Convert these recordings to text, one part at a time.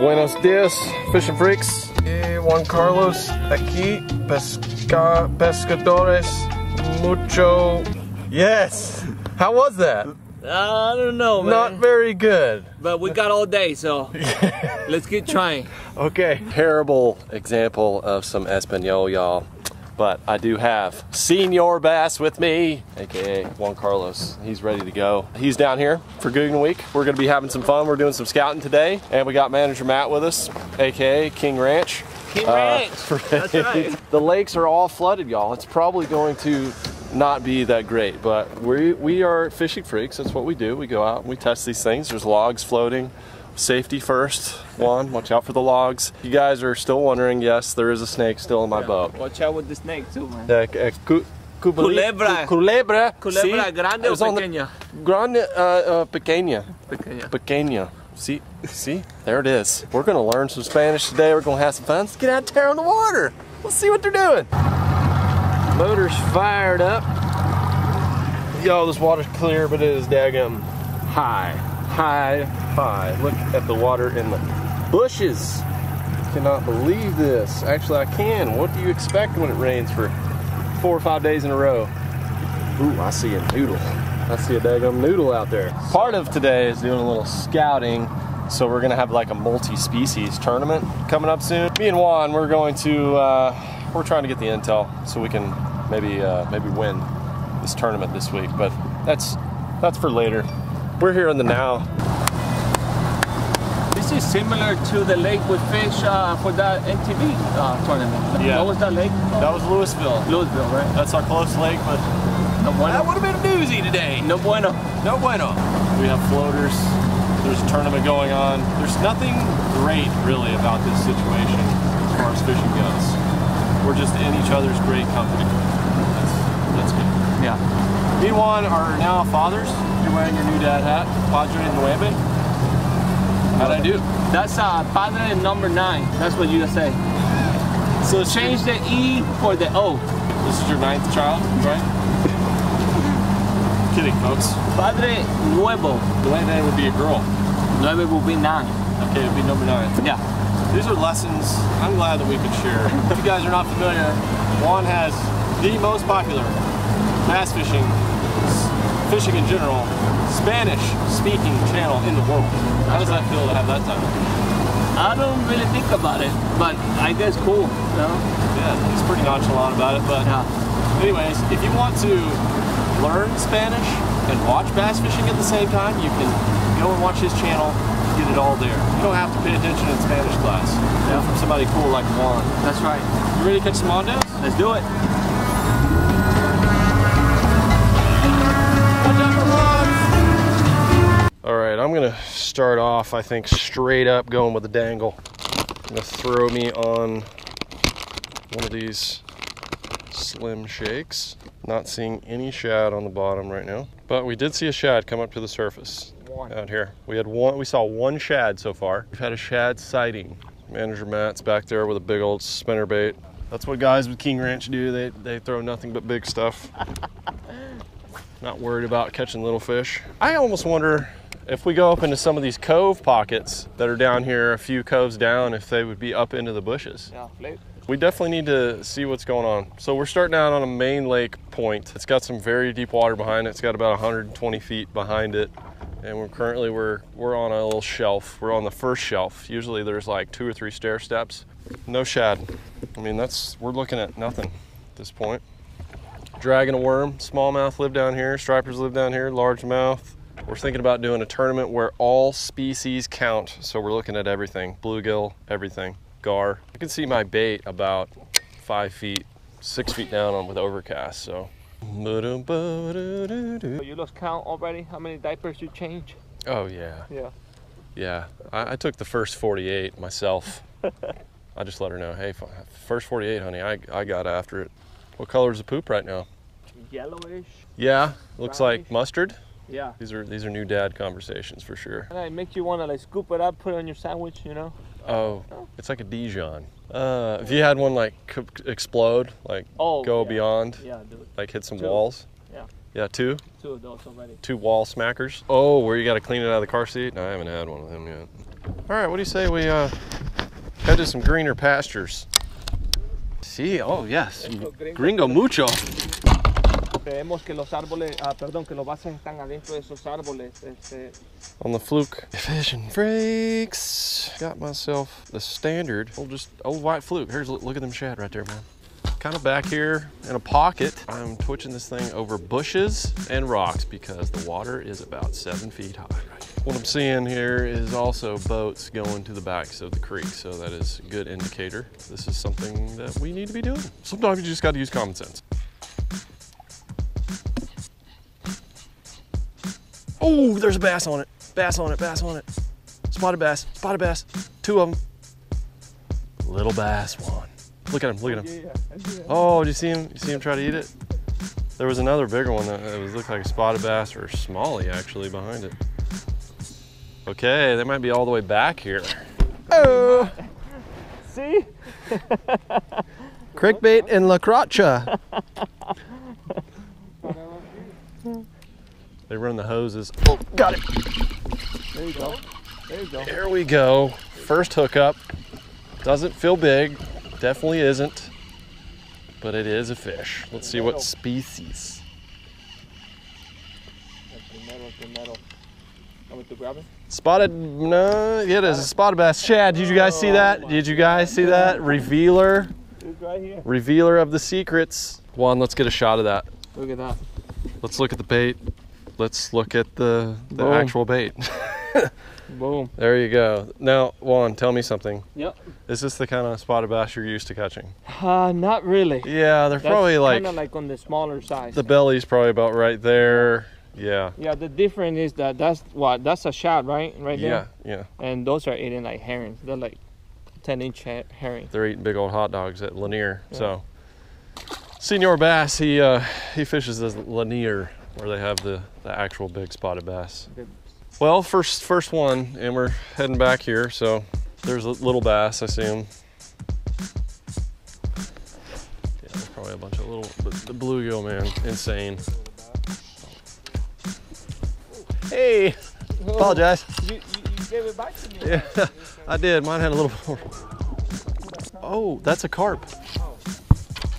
Buenos dias, fishing freaks. Eh, Juan Carlos aquí, pesca, pescadores, mucho. Yes! How was that? I don't know, man. Not very good. but we got all day, so let's keep trying. Okay. Terrible example of some Espanol, y'all. But I do have Senor Bass with me, aka Juan Carlos. He's ready to go. He's down here for Googan Week. We're gonna be having some fun. We're doing some scouting today. And we got manager Matt with us, aka King Ranch. King Uh, Ranch. That's right. the lakes are all flooded, y'all. It's probably going to not be that great, but we we are fishing freaks. That's what we do. We go out and we test these things. There's logs floating. Safety first. One, watch out for the logs. You guys are still wondering, yes, there is a snake still in my boat. Watch out with the snake too, man. Uh, uh, cu- Culebra. Culebra. Culebra, See? grande o was on the- pequeña? Grande, uh, uh, pequeña. Pequeña. Pequeña. See, see, there it is. We're gonna learn some Spanish today. We're gonna have some fun. Let's get out there on the water. Let's see what they're doing. Motor's fired up. Yo, this water's clear, but it is daggum high, high, high. Look at the water in the bushes. Cannot believe this. Actually, I can. What do you expect when it rains for four or five days in a row? Ooh, I see a noodle. I see a daggum noodle out there. Part of today is doing a little scouting. So we're gonna have like a multi-species tournament coming up soon. Me and Juan, we're going to, uh, we're trying to get the intel so we can maybe, uh, maybe win this tournament this week. But that's, that's for later. We're here in the now. This is similar to the lake with fish uh, for that MTV uh, tournament. Yeah. What was that lake? That was Lewisville. Lewisville, right? That's our close lake, but No bueno. that would have been a doozy today. No bueno. No bueno. We have floaters. There's a tournament going on. There's nothing great really about this situation as far as fishing goes. We're just in each other's great company. That's, that's good. Yeah. Me and Juan are now fathers. You're wearing your new dad hat. Padre Nueve. How'd I do? That's uh, padre number nine. That's what you say. So Change the E for the O. This is your ninth child, right? Kidding, folks. Padre nuevo. Nueve would be a girl. Nueve will be nine. Okay, it'd be number nine. Yeah. These are lessons I'm glad that we could share. if you guys are not familiar, Juan has the most popular bass fishing, fishing in general, Spanish speaking channel in the world. How does that feel to have that title? I don't really think about it, but I guess cool. You know? Yeah, he's pretty nonchalant about it, but Yeah. anyways, if you want to learn Spanish and watch bass fishing at the same time, you can go and watch his channel, get it all there. You don't have to pay attention in Spanish class. Yeah. From somebody cool like Juan. That's right. You ready to catch some mondos? Let's do it. I'm gonna start off, I think, straight up going with the dangle. I'm gonna throw me on one of these slim shakes. Not seeing any shad on the bottom right now, but we did see a shad come up to the surface One. out here. We had one, we saw one shad so far. We've had a shad sighting. Manager Matt's back there with a big old spinner bait. That's what guys with King Ranch do. They they throw nothing but big stuff. Not worried about catching little fish. I almost wonder if we go up into some of these cove pockets that are down here, a few coves down, if they would be up into the bushes. Yeah. We definitely need to see what's going on. So we're starting out on a main lake point. It's got some very deep water behind it. It's got about 120 feet behind it. And we're currently we're we're on a little shelf. We're on the first shelf. Usually there's like two or three stair steps. No shad. I mean that's we're looking at nothing at this point. Dragging a worm, smallmouth live down here, stripers live down here, largemouth. We're thinking about doing a tournament where all species count. So we're looking at everything, bluegill, everything, gar. I can see my bait about five feet, six feet down on with overcast. So. You lost count already? How many diapers you change? Oh yeah, Yeah. yeah. I, I took the first 48 myself. I just let her know, hey, first 48, honey. I, I got after it. What color is the poop right now? Yellowish. Yeah, looks like mustard. Yeah. These are these are new dad conversations for sure. And it makes you want to like scoop it up, put it on your sandwich, you know? Oh, it's like a Dijon. Uh, if you had one like c- explode, like Oh, go yeah. beyond, Yeah, dude. like hit some Two. walls. Yeah. Yeah, two. Two of those already. Two wall smackers. Oh, where you got to clean it out of the car seat? No, I haven't had one of them yet. All right, what do you say we uh, head to some greener pastures? See, oh yes, gringo mucho. Creemos que los árboles, ah, perdón, que los bases están adentro de esos árboles. Este, On the fluke. And freaks. Got myself the standard, old just old white fluke. Here's look at them shad right there, man. Kind of back here in a pocket. I'm twitching this thing over bushes and rocks because the water is about seven feet high. What I'm seeing here is also boats going to the backs of the creek, so that is a good indicator. This is something that we need to be doing. Sometimes you just got to use common sense. Oh, there's a bass on it. Bass on it, bass on it. Spotted bass, spotted bass. Two of them. Little bass one. Look at him, look at him. Oh, do you see him? You see him try to eat it? There was another bigger one that it was looked like a spotted bass or smallie actually behind it. Okay, they might be all the way back here. Oh, See? crankbait in La Crocha. they run the hoses. Oh, got it. There you go. There you go. There we go. First hookup. Doesn't feel big. Definitely isn't. But it is a fish. Let's see what species. El primero, el primero. Want me to grab it? Spotted, no, yeah, it is a spotted bass. Chad, did you guys see that? Oh did you guys see that? Revealer, It's right here. revealer of the secrets. Juan, let's get a shot of that. Look at that. Let's look at the bait. Let's look at the, the Boom. actual bait. Boom. there you go. Now, Juan, tell me something. Yep. Is this the kind of spotted bass you're used to catching? Uh, not really. Yeah, they're That's probably like, kind of like on the smaller size. the belly's probably about right there. Yeah. yeah, the difference is that that's what that's a shad, right? Right Yeah, there. yeah. Yeah. And those are eating like herrings. They're like 10 inch he- herring. They're eating big old hot dogs at Lanier. So, Senor Bass, he uh, he fishes as Lanier, where they have the, the actual big spotted bass. Well, first first one, and we're heading back here. So there's a little bass. I see him. Yeah, there's probably a bunch of little. But the bluegill, man, insane. Hey, apologize. You, you, you gave it back to me. Yeah, I did. Mine had a little more. Oh, that's a carp. Oh.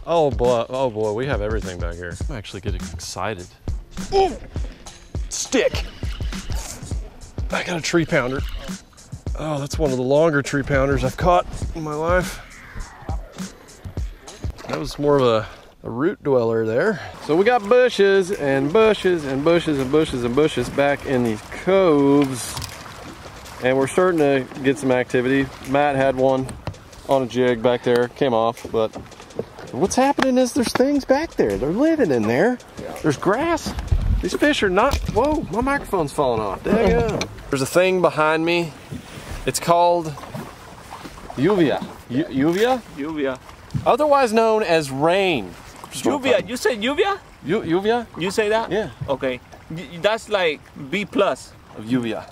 oh boy, oh boy, we have everything back here. I'm actually getting excited. Ooh, stick. I got a tree pounder. Oh, that's one of the longer tree pounders I've caught in my life. That was more of a, a root dweller there. So we got bushes and bushes and bushes and bushes and bushes back in these coves and we're starting to get some activity. Matt had one on a jig back there, came off, but what's happening is there's things back there. They're living in there. There's grass. These fish are not, whoa, my microphone's falling off. Daggum. There's a thing behind me. It's called uvia. Uvia? Lluvia. Otherwise known as rain. Lluvia. You say lluvia? U- uvia? You say that? Yeah. Okay. That's like B plus. Uvia.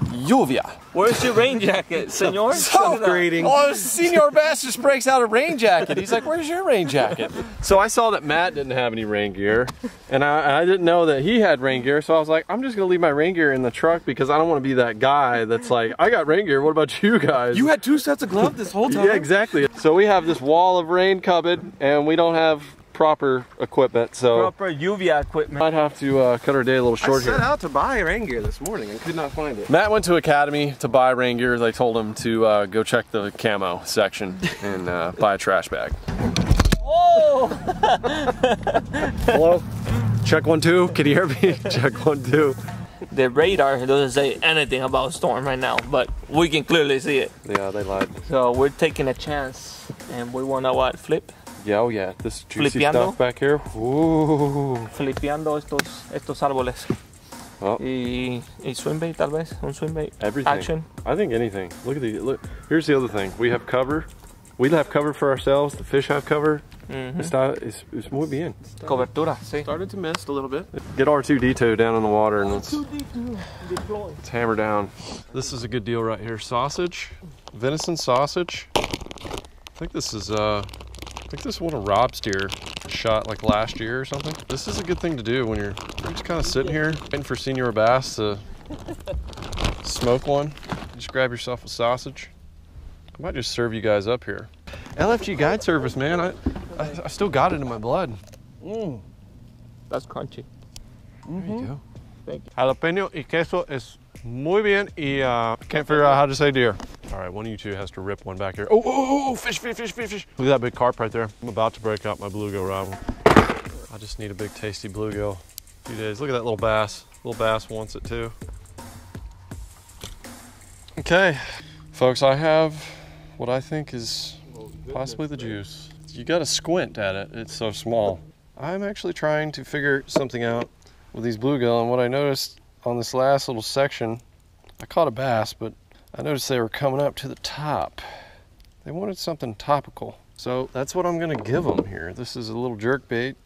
Lluvia. Where's your rain jacket, senor? So greeting. Oh, Senor Bass just breaks out a rain jacket. He's like, "Where's your rain jacket?" So I saw that Matt didn't have any rain gear, and I, I didn't know that he had rain gear. So I was like, "I'm just gonna leave my rain gear in the truck because I don't want to be that guy that's like, I got rain gear. What about you guys?" You had two sets of gloves this whole time. yeah, exactly. So we have this wall of rain cupboard, and we don't have proper equipment. So Proper lluvia equipment. i might have to uh, cut our day a little I short set here. out to buy rain gear this morning and could not find it. Matt went to Academy to buy rain gear. They told him to uh, go check the camo section and uh, buy a trash bag. Oh! Hello? Check one, two. Can you hear me? Check one, two. The radar doesn't say anything about storm right now, but we can clearly see it. Yeah, they lied. So we're taking a chance, and we wanna what? Flip? Yeah, oh yeah. This juicy Flipeando? stuff back here. Ooh. Flipeando estos estos árboles. Oh. Y, y swim bait tal vez, un swim bait. Everything. Action. I think anything. Look at the look. Here's the other thing. We have cover. We have cover for ourselves. The fish have cover. Mhm. Está, es, es muy bien. Cobertura, sí. Started to mist a little bit. Get R2D2 down in the water and let's, let's hammer down. This is a good deal right here. Sausage, venison sausage. I think this is uh, I think this is one of Rob's deer shot like last year or something. This is a good thing to do when you're, you're just kind of sitting here waiting for Senor Bass to smoke one. Just grab yourself a sausage. I might just serve you guys up here. LFG guide service, man. I, I, I still got it in my blood. Mm. That's crunchy. There you go. Thank you. Jalapeno y queso es muy bien y uh, can't figure out how to say deer. All right, one of you two has to rip one back here. Oh, oh, oh, oh, fish, fish, fish, fish, fish. Look at that big carp right there. I'm about to break out my bluegill rod. I just need a big tasty bluegill. Few days. Look at that little bass. Little bass wants it too. Okay, folks, I have what I think is possibly the juice. You gotta squint at it, it's so small. I'm actually trying to figure something out with these bluegill, and what I noticed on this last little section, I caught a bass, but I noticed they were coming up to the top. They wanted something topical. So that's what I'm gonna give them here. This is a little jerk bait.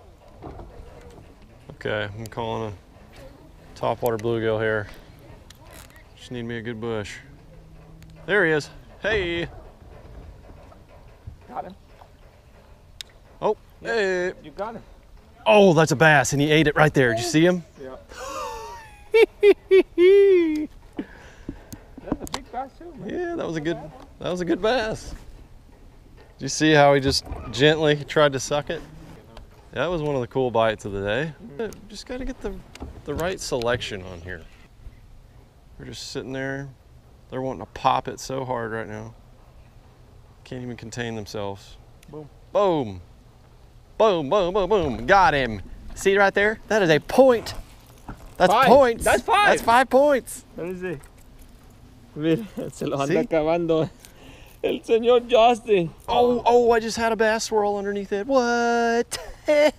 Okay, I'm calling a topwater bluegill here. Just need me a good bush. There he is. Hey. Got him. Oh, hey. You got him. Oh, that's a bass, and he ate it right there. Did you see him? Yeah. That's a big bass too, man. Yeah, that was a good that was a good bass. Did you see how he just gently tried to suck it? That was one of the cool bites of the day. Just got to get the the right selection on here. We're just sitting there. They're wanting to pop it so hard right now. Can't even contain themselves. Boom. Boom. Boom, boom, boom, boom. Got him. See right there? That is a point. That's Five. points. That's five. That's five points. Let me see. Mira, se los anda ¿Sí? acabando el señor Justin. Oh, oh, I just had a bass swirl underneath it. What?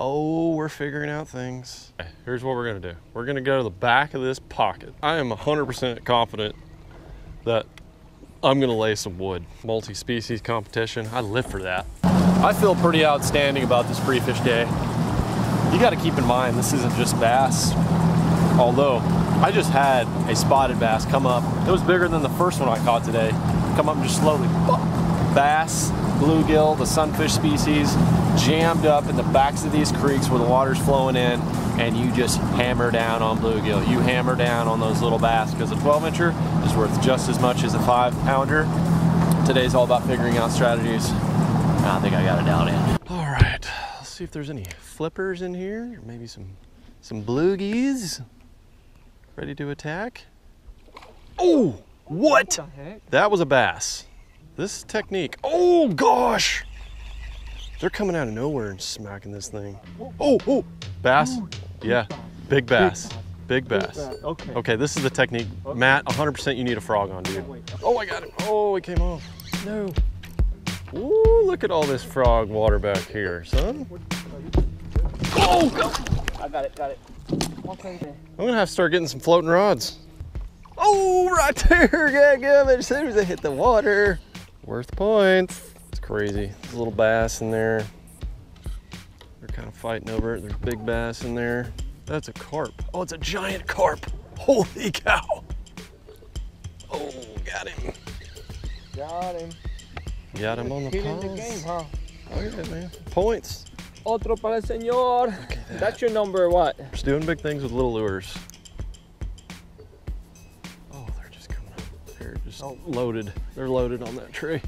oh, we're figuring out things. Here's what we're gonna do. We're gonna go to the back of this pocket. I am 100% confident that I'm gonna lay some wood. Multi-species competition, I live for that. I feel pretty outstanding about this free fish day. You gotta keep in mind, this isn't just bass. Although, I just had a spotted bass come up. It was bigger than the first one I caught today. Come up and just slowly. Bass, bluegill, the sunfish species, jammed up in the backs of these creeks where the water's flowing in, and you just hammer down on bluegill. You hammer down on those little bass because a 12 incher is worth just as much as a five pounder. Today's all about figuring out strategies. I think I got it down in. All right, let's see if there's any flippers in here, maybe some some bluegies. Ready to attack? Oh, what? the heck? That was a bass. This technique. Oh gosh! They're coming out of nowhere and smacking this thing. Oh, oh, bass? Yeah, big bass. Big bass. Okay. Okay, this is the technique. Matt, 100% you need a frog on, dude. Oh, I got him. Oh, it came off. No. Ooh, look at all this frog water back here, son. Oh, God. I got it, got it. I'm gonna have to start getting some floating rods. Oh, right there, yeah, give it as soon as I hit the water. Worth points. It's crazy. There's a little bass in there. They're kind of fighting over it. There's big bass in there. That's a carp. Oh, it's a giant carp. Holy cow. Oh, got him. Got him. Got him on the Killing the paws. game, huh? Oh, yeah, man. Points. Otro para el señor. that. That's your number what? Just doing big things with little lures. Oh, they're just coming up. They're just oh. loaded. They're loaded on that tree.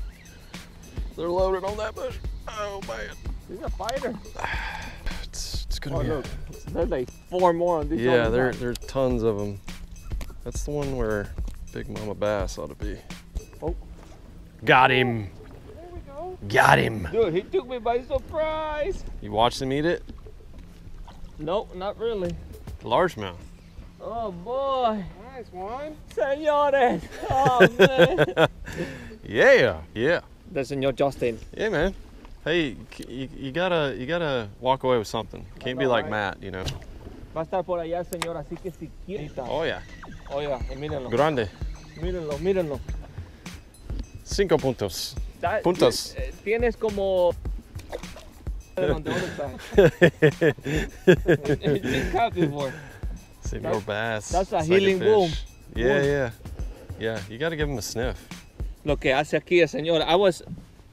They're loaded on that bush. Oh man. He's a fighter. It's, it's gonna Oh, be. look. There's like four more on these yeah, there, there's tons of them. That's the one where Big Mama Bass ought to be. Oh. Got him. There. Got him. Dude, he took me by surprise. You watched him eat it? Nope, not really. Largemouth. Oh boy. Nice one. Señores. Oh man. Yeah. Yeah. the señor Justin. Yeah, man. Hey, you, you, you gotta you gotta walk away with something. Can't be like Alright. Matt, you know. Va a estar por allá el señor, así que si quiere. Oh yeah. Oh, Oiga, y mírenlo. Grande. Mírenlo, mírenlo. Cinco puntos. Da- Puntos. eh, Tienes como. ¿De dónde dónde está? It's been caught before. Senor That's- bass. that's a It's like healing fish. boom. Yeah, Boom. yeah. Yeah, you gotta give him a sniff. Lo que hace aquí el señor. I was,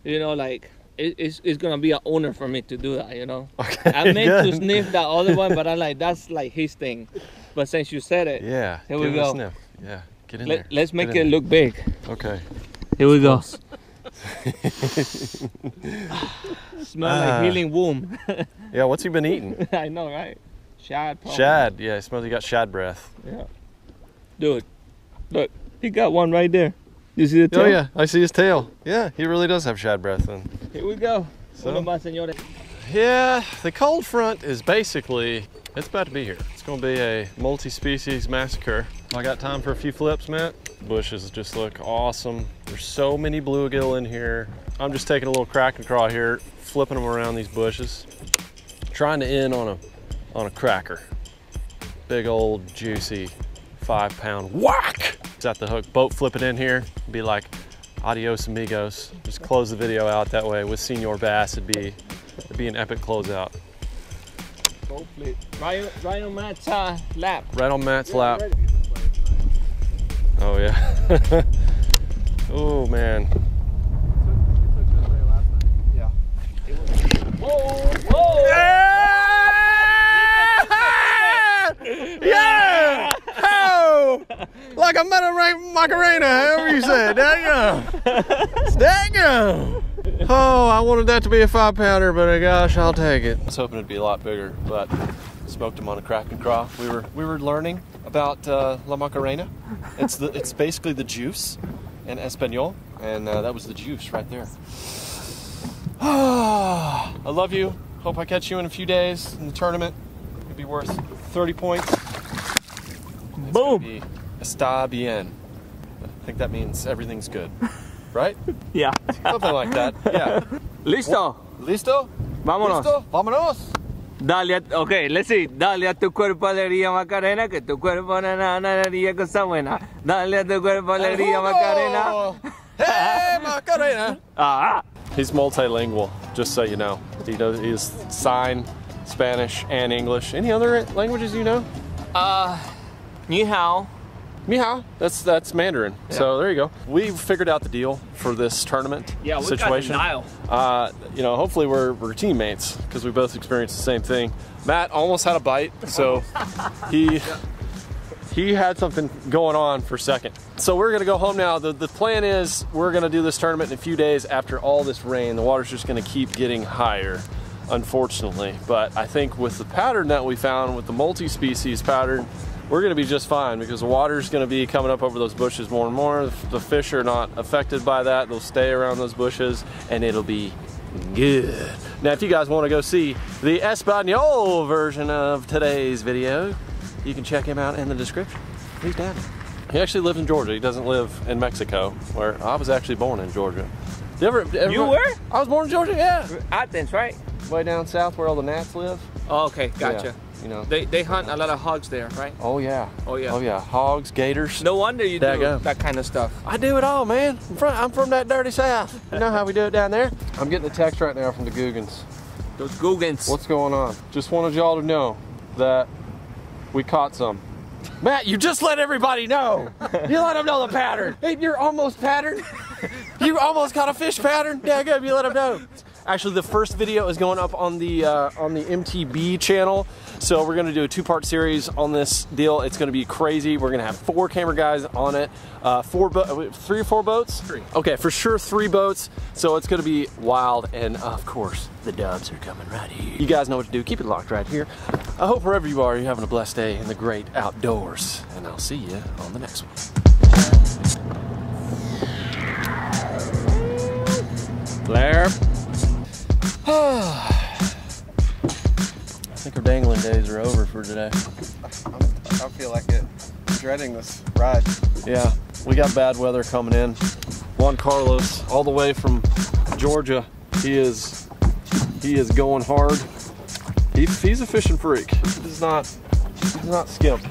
you know, like it, it's, it's gonna be an honor for me to do that. You know, Okay, I meant to sniff that other one, but I'm like, that's like his thing. But since you said it, Yeah. Here we give it a go. sniff. Yeah. Get in let, there. let's make Get it in look big. Okay. Here we go. Smell Ah. like healing womb. Yeah. What's he been eating? I know, right? Shad. probably. Shad. Yeah. It smells. You got shad breath. Yeah. Dude, look, he got one right there. You see the tail? Oh yeah. I see his tail. Yeah. He really does have shad breath. And Here we go. So? Uno más, señores. yeah, the cold front is basically. It's about to be here. It's going to be a multi-species massacre. I got time for a few flips, Matt. Bushes just look awesome. There's so many bluegill in here. I'm just taking a little crack and craw here, flipping them around these bushes, trying to end on a on a cracker. Big old juicy five pound whack. It's at the hook. Boat flipping in here. Be like adios amigos. Just close the video out that way with Senor Bass. It'd be it'd be an epic closeout. Boat flip. Right, right on Matt's uh, lap. Right on Matt's lap. Oh yeah. oh man. Whoa, whoa. Yeah! Oh! Like a Macarena, Macarena, however you say it. There you go. There you go. Oh, I wanted that to be a five pounder, but uh, gosh, I'll take it. I was hoping it'd be a lot bigger, but smoked him on a crack and craw. We were we were learning about uh, La Macarena. It's the it's basically the juice in Espanol, and uh, that was the juice right there. I love you. Hope I catch you in a few days in the tournament. It'd be worth 30 points. It's Boom. be Está bien. I think that means everything's good, right? Yeah. Something like that. Yeah. Listo. Listo? Vámonos. Listo? Vámonos. Dale, a, ok, let's see. Dale a tu cuerpo alegría Macarena, que tu cuerpo na na na alegría cosa buena. Dale a tu cuerpo alegría Macarena. Hey, Macarena. Ah, He's multilingual, just so you know. He does he's sign, Spanish, and English. Any other languages you know? uh, ni hao. Mihao. That's that's Mandarin. So there you go. We figured out the deal for this tournament Yeah, we situation. got. Uh, you know, hopefully we're, we're teammates because we both experienced the same thing. Matt almost had a bite, so he he had something going on for a second. So we're gonna go home now. The the plan is we're gonna do this tournament in a few days after all this rain. The water's just gonna keep getting higher, unfortunately. But I think with the pattern that we found with the multi-species pattern, we're gonna be just fine because the water's gonna be coming up over those bushes more and more. The fish are not affected by that. They'll stay around those bushes and it'll be good. Now, if you guys want to go see the Espanol version of today's video, you can check him out in the description. He's down there. He actually lives in Georgia. He doesn't live in Mexico, where I was actually born in Georgia. You, ever, ever- You were? I was born in Georgia, yeah. Athens, right? Way down south where all the gnats live. Oh, okay, gotcha. Yeah, you know. They, they hunt a lot of hogs there, right? Oh yeah. Oh, yeah. Oh yeah. Hogs, gators. No wonder you There do go. that kind of stuff. I do it all, man. I'm from, I'm from that dirty south. You know how we do it down there. I'm getting a text right now from the Googans. Those Googans. What's going on? Just wanted y'all to know that we caught some. Matt, you just let everybody know. You let them know the pattern. Hey, you're almost patterned. You almost caught a fish pattern. Yeah, good. You let them know. Actually, the first video is going up on the uh, on the MTB channel. So we're gonna do a two-part series on this deal. It's gonna be crazy. We're gonna have four camera guys on it. Uh, four, bo- three or four boats. Three. Okay, for sure, three boats. So it's gonna be wild, and of course, the dubs are coming right here. You guys know what to do. Keep it locked right here. I hope wherever you are, you're having a blessed day in the great outdoors, and I'll see you on the next one. Blair. I think our dangling days are over for today. I feel like it. Dreading this ride. Yeah, we got bad weather coming in. Juan Carlos, all the way from Georgia, he is he is going hard. He, he's a fishing freak. He's not he's not skimp.